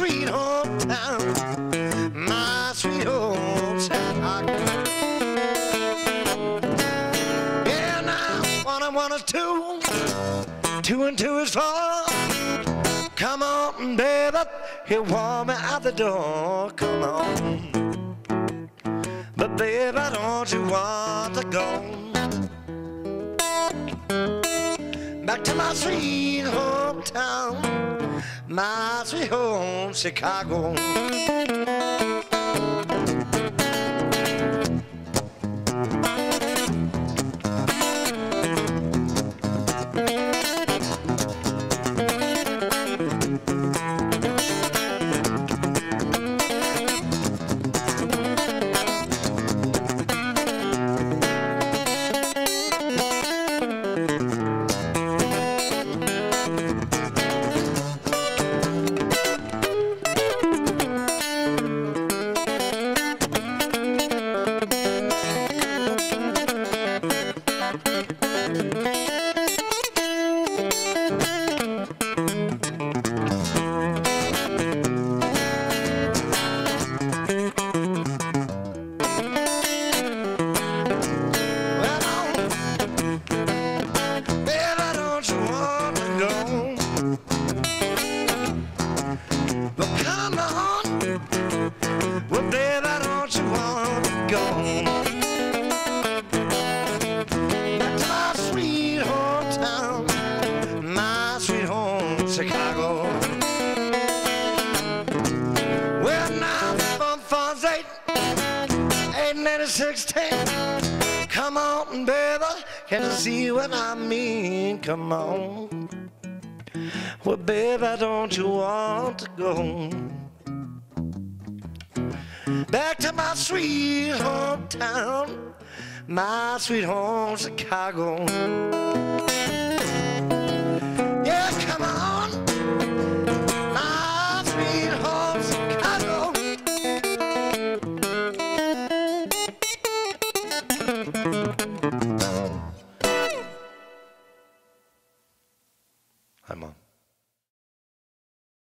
Sweet hometown, my sweet home Chicago. Yeah, now one and one is two, two and two is four. Come on, baby, you want me at the door. Come on, but baby, don't you want to go? back to my sweet hometown, my sweet home, Chicago. Can you see what I mean? Come on. Well, baby, don't you want to go back to my sweet hometown, my sweet home, Chicago?